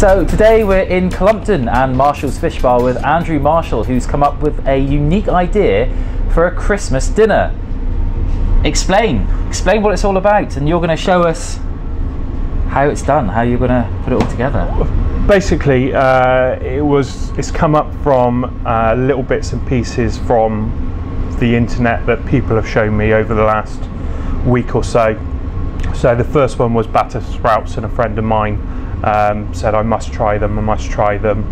So today we're in Cullompton and Marshall's Fish Bar with Andrew Marshall, who's come up with a unique idea for a Christmas dinner. Explain, explain what it's all about, and you're going to show us how it's done, how you're going to put it all together. Basically, uh, it was it's come up from uh, little bits and pieces from the internet that people have shown me over the last week or so. So the first one was batter sprouts, and a friend of mine um, said I must try them, I must try them.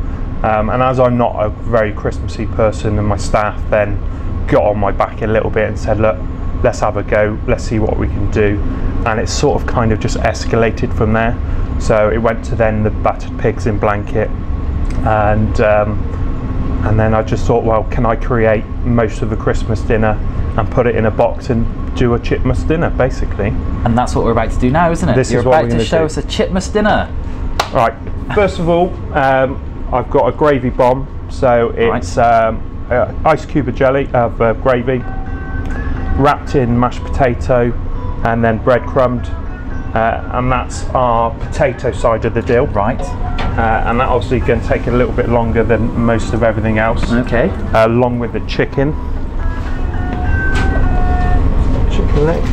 Um, and as I'm not a very Christmassy person, and my staff then got on my back a little bit and said, look, let's have a go, let's see what we can do. And it sort of kind of just escalated from there. So it went to then the battered pigs in blanket, and um, and then I just thought, well, can I create most of the Christmas dinner and put it in a box and do a Chipmas dinner, basically? And that's what we're about to do now, isn't it? This you're is what about to show do. us a Chipmas dinner. Right. First of all, um, I've got a gravy bomb. So it's um, uh, ice cube of jelly of uh, gravy, wrapped in mashed potato, and then breadcrumbed. Uh, and that's our potato side of the deal. Right. Uh, and that obviously going to take a little bit longer than most of everything else. Okay. Uh, along with the chicken. Chicken leg.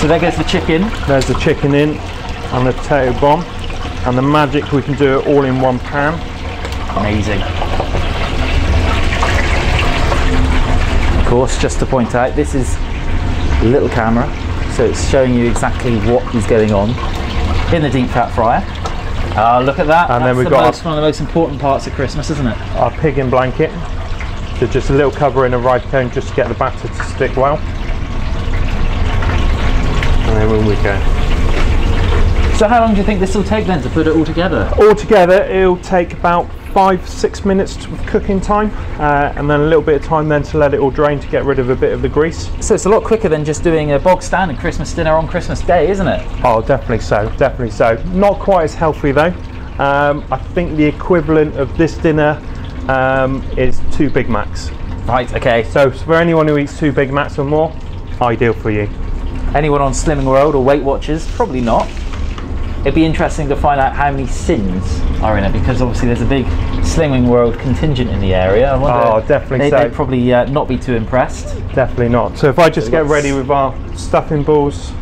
So there goes the chicken. There's the chicken in and the potato bomb. And the magic, we can do it all in one pan. Amazing. Of course, just to point out, this is a little camera, so it's showing you exactly what is going on in the deep fat fryer. Ah, look at that. And That's then we've the got most, one of the most important parts of Christmas, isn't it? Our pig in blanket. So just a little cover in a rice cone just to get the batter to stick well. And then in we go. So how long do you think this will take then to put it all together? All together, it'll take about five, six minutes of cooking time, uh, and then a little bit of time then to let it all drain to get rid of a bit of the grease. So it's a lot quicker than just doing a bog standard Christmas dinner on Christmas Day, isn't it? Oh, definitely so, definitely so. Not quite as healthy though. Um, I think the equivalent of this dinner um, is two Big Macs. Right, okay. So for anyone who eats two Big Macs or more, ideal for you. Anyone on Slimming World or Weight Watchers? Probably not. It'd be interesting to find out how many sins are in it because obviously there's a big Slimming World contingent in the area. I wonder Oh, definitely they, so. They'd probably uh, not be too impressed. Definitely not. So if I just get ready with our stuffing balls,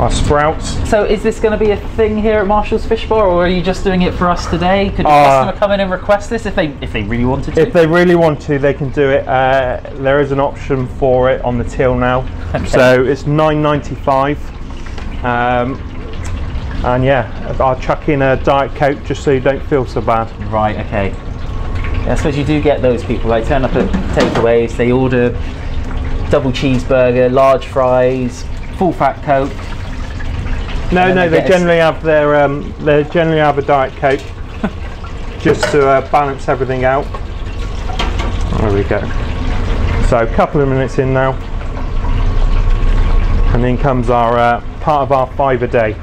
our sprouts. So is this going to be a thing here at Marshall's Fish Bar, or are you just doing it for us today? Could a Uh, customer come in and request this if they if they really wanted to? If they really want to, they can do it. Uh, there is an option for it on the till now. Okay. So it's nine ninety five. Um, and yeah, I'll chuck in a diet coke just so you don't feel so bad. Right, okay. Yeah, I suppose you do get those people. They turn up at takeaways, they order double cheeseburger, large fries, full fat coke. No, no, they they generally have their um, they generally have a diet coke just to uh, balance everything out. There we go. So a couple of minutes in now, and then comes our uh, part of our five a day.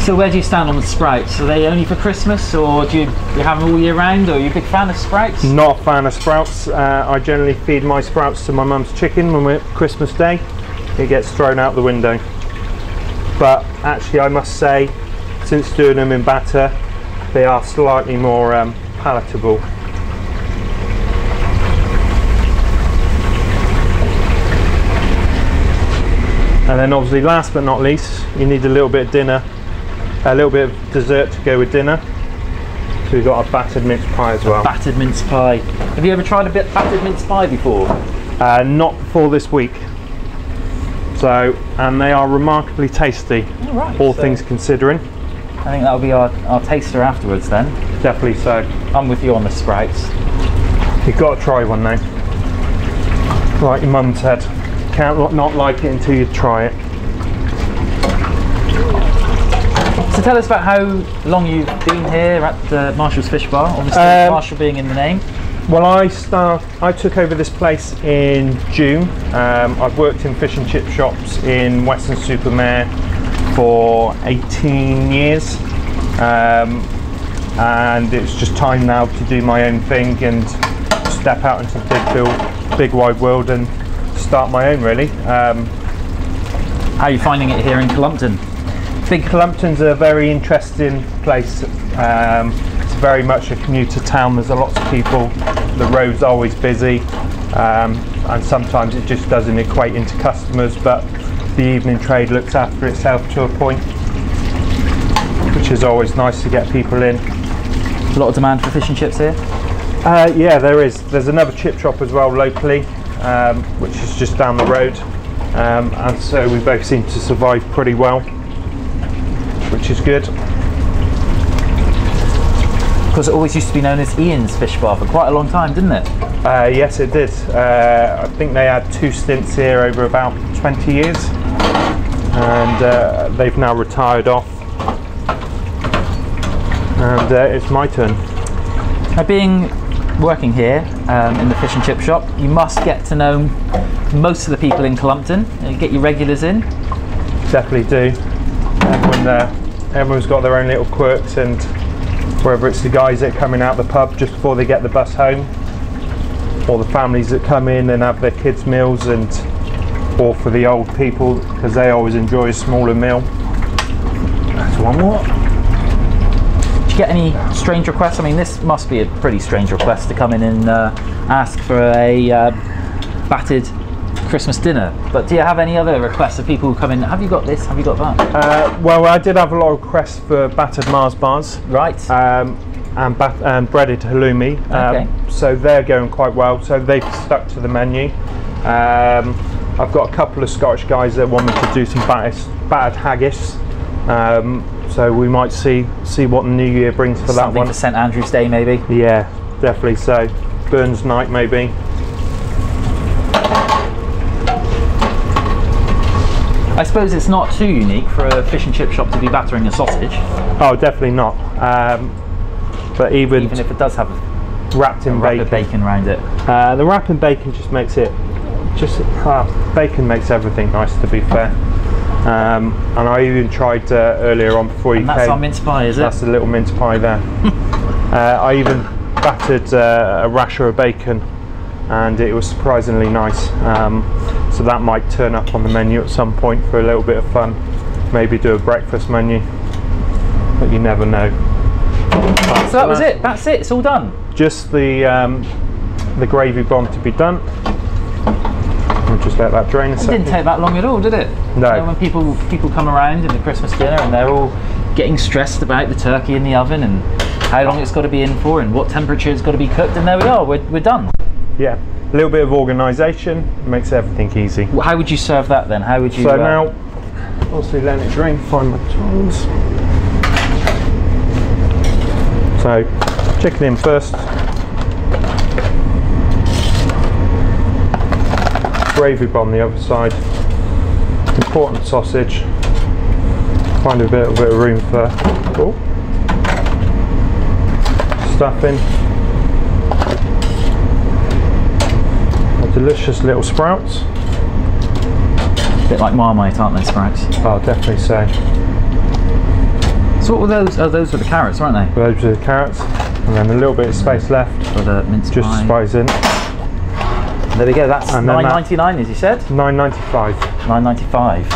So where do you stand on the sprouts? Are they only for Christmas, or do you, you have them all year round, or are you a big fan of sprouts? Not a fan of sprouts. Uh, I generally feed my sprouts to my mum's chicken when we're Christmas Day. It gets thrown out the window. But actually, I must say, since doing them in batter, they are slightly more um, palatable. And then obviously last but not least, you need a little bit of dinner, a little bit of dessert to go with dinner. So we've got a battered mince pie as well. Battered mince pie. Have you ever tried a bit battered mince pie before? Uh, not before this week. So, and they are remarkably tasty, All right. all so things considering. I think that'll be our, our taster afterwards then. Definitely so. I'm with you on the sprouts. You've got to try one now. Like your mum said, can't not like it until you try it. So tell us about how long you've been here at uh, Marshall's Fish Bar. Obviously, Um, Marshall being in the name. Well, I start. I took over this place in June. Um, I've worked in fish and chip shops in Weston-super-Mare for 18 years, um, and it's just time now to do my own thing and step out into the big, build, big wide world and start my own really. Um, How are you finding it here in Cullompton? Big Cullompton's a very interesting place. Um, it's very much a commuter town. There's a lot of people. The road's always busy, um, and sometimes it just doesn't equate into customers. But the evening trade looks after itself to a point, which is always nice to get people in. A lot of demand for fish and chips here. Uh, yeah, there is. There's another chip shop as well locally, um, which is just down the road, um, and so we both seem to survive pretty well, which is good. Because it always used to be known as Ian's Fish Bar for quite a long time, didn't it? Uh, yes, it did. Uh, I think they had two stints here over about 20 years, and uh, they've now retired off. And uh, it's my turn. Now, being working here um, in the fish and chip shop, you must get to know most of the people in Cullompton. You get your regulars in. Definitely do. Everyone, uh, everyone's got their own little quirks, and whether it's the guys that are coming out the pub just before they get the bus home, or the families that come in and have their kids' meals, and or for the old people because they always enjoy a smaller meal. That's one more. Did you get any strange requests? I mean, this must be a pretty strange request to come in and uh, ask for a uh, battered Christmas dinner. But do you have any other requests of people who come in? Have you got this? Have you got that? Uh, well, I did have a lot of requests for battered Mars bars. Right. um, and, and breaded halloumi. Um, Okay. So they're going quite well. So they've stuck to the menu. Um, I've got a couple of Scottish guys that want me to do some battered, battered haggis. Um, so we might see see what the new year brings for that one. Something for St Andrew's Day, maybe. Yeah, definitely. So Burns night maybe. I suppose it's not too unique for a fish and chip shop to be battering a sausage, Oh, definitely not. Um, but even, even if it does have a wrapped in bacon. bacon around it. Uh, the wrapping bacon just makes it just ah, bacon makes everything nice to be fair. Um, and I even tried uh, earlier on before you And that's came. our mince pie, is it? that's the little mince pie there. uh, I even battered uh, a rasher of bacon, and it was surprisingly nice. Um, so that might turn up on the menu at some point for a little bit of fun. Maybe do a breakfast menu, but you never know. So that was it. That's it. It's all done. just the um, the gravy bomb to be done. We'll just let that drain a It didn't take that long at all, did it? No. You know, when people people come around in the Christmas dinner and they're all getting stressed about the turkey in the oven and how long it's got to be in for and what temperature it's got to be cooked, and there we are. We're, we're done. Yeah, a little bit of organisation makes everything easy. How would you serve that then? How would you? So uh, now, obviously let it drain, find my tools. So, chicken in first. Gravy bomb the other side. Important sausage. Find a bit, a bit of room for oh, stuffing. Delicious little sprouts. a bit like Marmite, aren't they, sprouts? Oh, definitely so. So what were those? Oh, those were the carrots, weren't they? Those were the carrots, and then a little bit of space left, For the mince just pie. spice in. There we go. That's And then that- as you said. Nine ninety-five. Nine ninety five.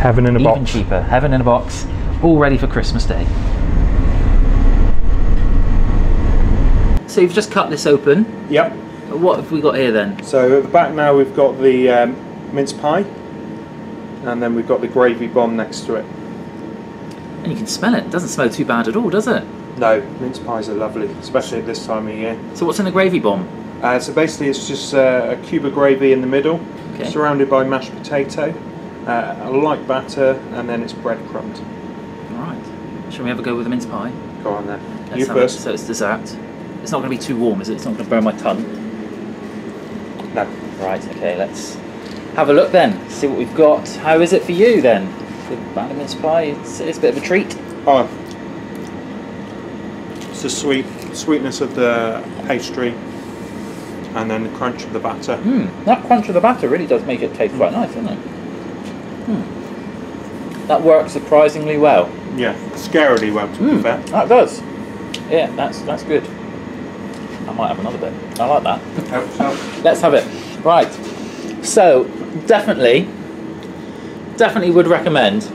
Heaven in a Even box. Even cheaper. Heaven in a box. All ready for Christmas Day. So you've just cut this open. Yep. What have we got here then? So at the back now we've got the um, mince pie, and then we've got the gravy bomb next to it. And you can smell it. It doesn't smell too bad at all, does it? No, mince pies are lovely, especially at this time of year. So what's in the gravy bomb? Uh, so basically, it's just uh, a cube of gravy in the middle, Okay. surrounded by mashed potato, uh, a light batter, and then it's breadcrumbed. All right. Shall we have a go with the mince pie? Go on then. Let's you have it. first. So it's dessert. It's not going to be too warm, is it? It's not going to burn my tongue. No. Right. Okay. Let's have a look then. See what we've got. How is it for you then? The mince pie. It's, it's a bit of a treat. Oh, it's the sweet sweetness of the pastry, and then the crunch of the batter. Hmm. That crunch of the batter really does make it taste quite nice, doesn't it? Hmm. That works surprisingly well. Yeah, scarily well to be Hmm. fair. That does. Yeah, that's that's good. I might have another bit. I like that. Let's have it. Right. So definitely, definitely would recommend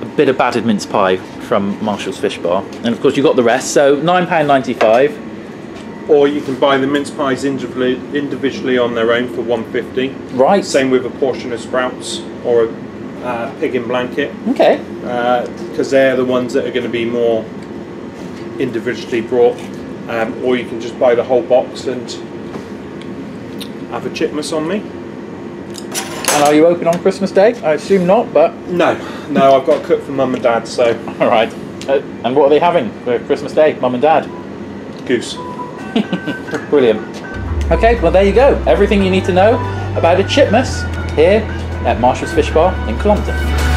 a bit of battered mince pie from Marshall's Fish Bar, and of course you got the rest. So nine pound ninety five. Or you can buy the mince pies individually, individually on their own for 150. Right. Same with a portion of sprouts or a uh, pig in blanket, Okay. because they're the ones that are going to be more individually brought. Um, or you can just buy the whole box and have a chipmas on me. And are you open on Christmas Day? I assume not, but No, no, I've got to cook for mum and dad, so all right. Uh, and what are they having for Christmas Day, Mum and Dad? goose. Brilliant. Okay, well there you go. Everything you need to know about a chipmas here at Marshall's Fish Bar in Cullompton.